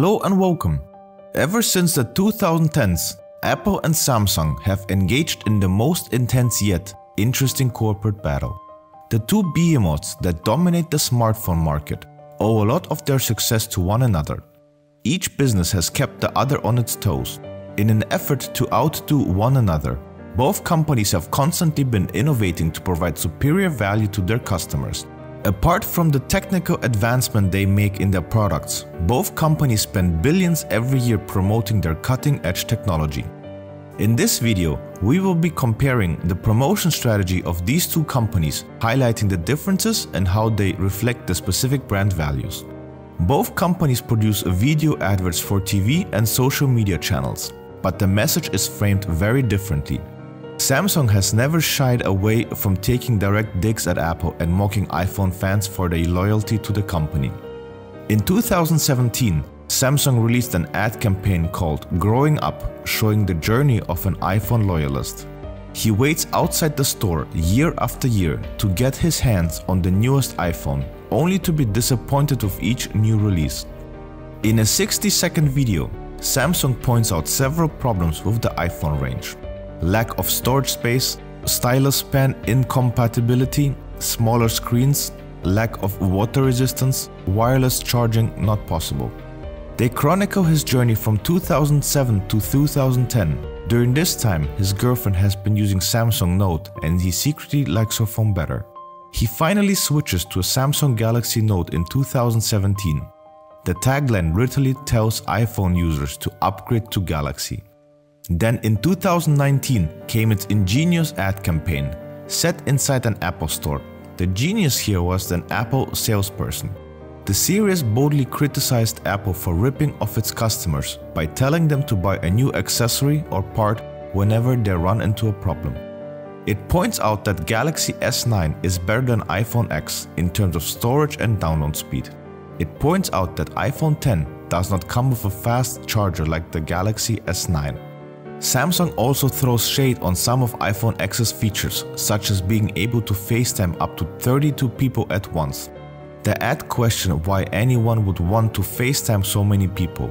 Hello and welcome. Ever since the 2010s, Apple and Samsung have engaged in the most intense yet interesting corporate battle. The two behemoths that dominate the smartphone market owe a lot of their success to one another. Each business has kept the other on its toes. In an effort to outdo one another, both companies have constantly been innovating to provide superior value to their customers Apart from the technical advancement they make in their products, both companies spend billions every year promoting their cutting-edge technology. In this video, we will be comparing the promotion strategy of these two companies, highlighting the differences and how they reflect the specific brand values. Both companies produce video adverts for TV and social media channels, but the message is framed very differently. Samsung has never shied away from taking direct digs at Apple and mocking iPhone fans for their loyalty to the company. In 2017, Samsung released an ad campaign called Growing Up, showing the journey of an iPhone loyalist. He waits outside the store year after year to get his hands on the newest iPhone, only to be disappointed with each new release. In a 60 second video, Samsung points out several problems with the iPhone range lack of storage space, stylus pen incompatibility, smaller screens, lack of water resistance, wireless charging not possible. They chronicle his journey from 2007 to 2010. During this time, his girlfriend has been using Samsung Note and he secretly likes her phone better. He finally switches to a Samsung Galaxy Note in 2017. The tagline literally tells iPhone users to upgrade to Galaxy. Then in 2019 came its ingenious ad campaign, set inside an Apple store. The genius here was an Apple salesperson. The series boldly criticized Apple for ripping off its customers by telling them to buy a new accessory or part whenever they run into a problem. It points out that Galaxy S9 is better than iPhone X in terms of storage and download speed. It points out that iPhone 10 does not come with a fast charger like the Galaxy S9. Samsung also throws shade on some of iPhone X's features, such as being able to FaceTime up to 32 people at once. The ad questioned why anyone would want to FaceTime so many people.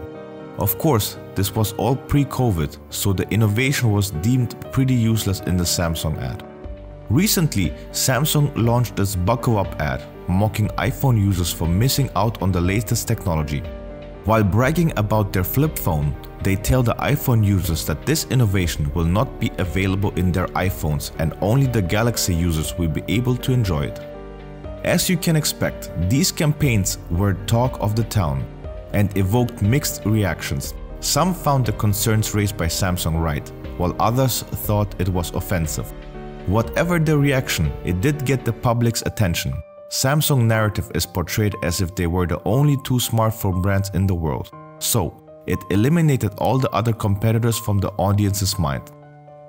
Of course, this was all pre-COVID, so the innovation was deemed pretty useless in the Samsung ad. Recently, Samsung launched this Buckle Up ad, mocking iPhone users for missing out on the latest technology. While bragging about their flip phone, they tell the iPhone users that this innovation will not be available in their iPhones and only the Galaxy users will be able to enjoy it. As you can expect, these campaigns were talk of the town and evoked mixed reactions. Some found the concerns raised by Samsung right, while others thought it was offensive. Whatever the reaction, it did get the public's attention. Samsung narrative is portrayed as if they were the only two smartphone brands in the world. So, it eliminated all the other competitors from the audience's mind.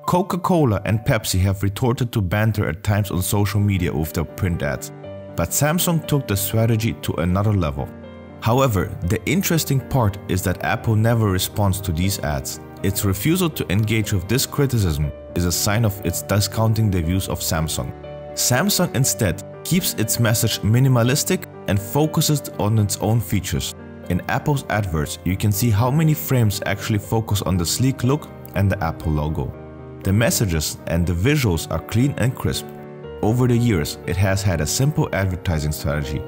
Coca-Cola and Pepsi have retorted to banter at times on social media with their print ads, but Samsung took the strategy to another level. However, the interesting part is that Apple never responds to these ads. Its refusal to engage with this criticism is a sign of its discounting the views of Samsung. Samsung instead keeps its message minimalistic and focuses on its own features. In Apple's adverts, you can see how many frames actually focus on the sleek look and the Apple logo. The messages and the visuals are clean and crisp. Over the years, it has had a simple advertising strategy.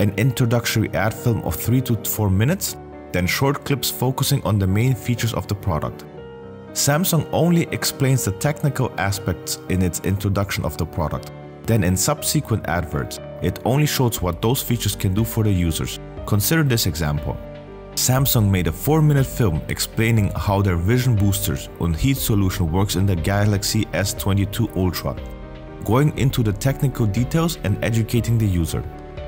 An introductory ad film of 3 to 4 minutes, then short clips focusing on the main features of the product. Samsung only explains the technical aspects in its introduction of the product. Then in subsequent adverts, it only shows what those features can do for the users, Consider this example. Samsung made a 4 minute film explaining how their vision boosters on heat solution works in the Galaxy S22 Ultra, going into the technical details and educating the user.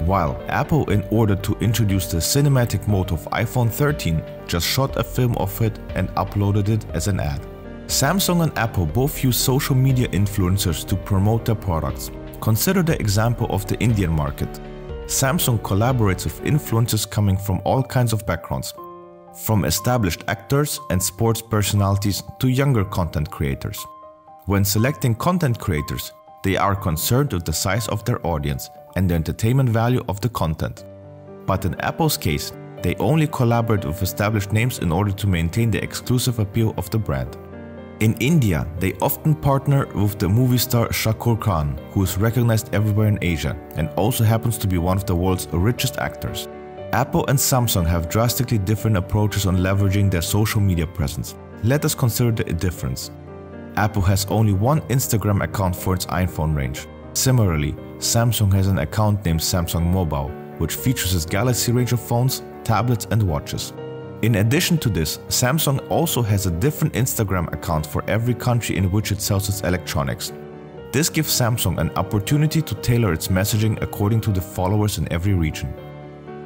While Apple in order to introduce the cinematic mode of iPhone 13 just shot a film of it and uploaded it as an ad. Samsung and Apple both use social media influencers to promote their products. Consider the example of the Indian market. Samsung collaborates with influencers coming from all kinds of backgrounds, from established actors and sports personalities to younger content creators. When selecting content creators, they are concerned with the size of their audience and the entertainment value of the content. But in Apple's case, they only collaborate with established names in order to maintain the exclusive appeal of the brand. In India, they often partner with the movie star Shahrukh Khan, who is recognized everywhere in Asia and also happens to be one of the world's richest actors. Apple and Samsung have drastically different approaches on leveraging their social media presence. Let us consider the difference. Apple has only one Instagram account for its iPhone range. Similarly, Samsung has an account named Samsung Mobile, which features its Galaxy range of phones, tablets and watches. In addition to this, Samsung also has a different Instagram account for every country in which it sells its electronics. This gives Samsung an opportunity to tailor its messaging according to the followers in every region.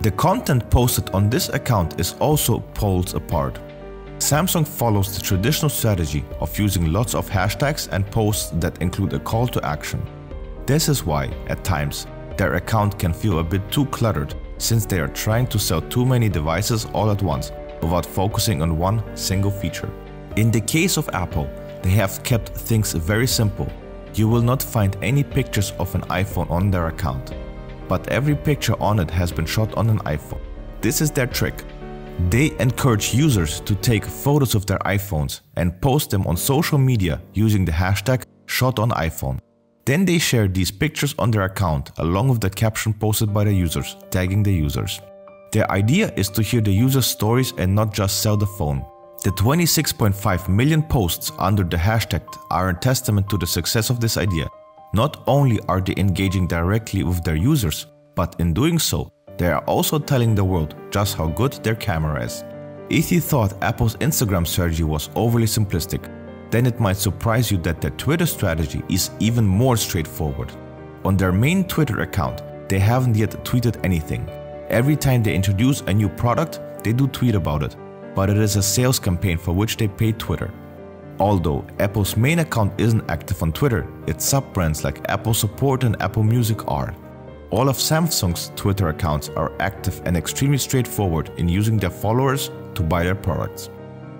The content posted on this account is also poles apart. Samsung follows the traditional strategy of using lots of hashtags and posts that include a call to action. This is why, at times, their account can feel a bit too cluttered since they are trying to sell too many devices all at once without focusing on one single feature. In the case of Apple, they have kept things very simple. You will not find any pictures of an iPhone on their account, but every picture on it has been shot on an iPhone. This is their trick. They encourage users to take photos of their iPhones and post them on social media using the hashtag shot on iPhone. Then they share these pictures on their account along with the caption posted by the users, tagging the users. Their idea is to hear the user's stories and not just sell the phone. The 26.5 million posts under the hashtag are a testament to the success of this idea. Not only are they engaging directly with their users, but in doing so, they are also telling the world just how good their camera is. If you thought Apple's Instagram strategy was overly simplistic, then it might surprise you that their Twitter strategy is even more straightforward. On their main Twitter account, they haven't yet tweeted anything. Every time they introduce a new product, they do tweet about it, but it is a sales campaign for which they pay Twitter. Although Apple's main account isn't active on Twitter, its sub-brands like Apple Support and Apple Music are. All of Samsung's Twitter accounts are active and extremely straightforward in using their followers to buy their products.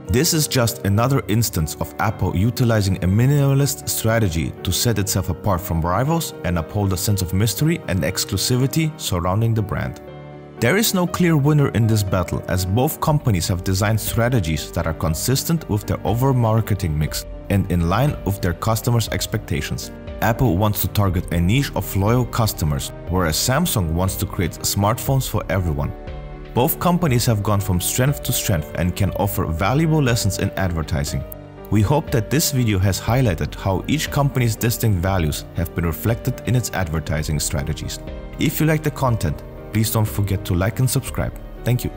This is just another instance of Apple utilizing a minimalist strategy to set itself apart from rivals and uphold a sense of mystery and exclusivity surrounding the brand. There is no clear winner in this battle as both companies have designed strategies that are consistent with their overall marketing mix and in line with their customers' expectations. Apple wants to target a niche of loyal customers, whereas Samsung wants to create smartphones for everyone. Both companies have gone from strength to strength and can offer valuable lessons in advertising. We hope that this video has highlighted how each company's distinct values have been reflected in its advertising strategies. If you like the content, Please don't forget to like and subscribe. Thank you.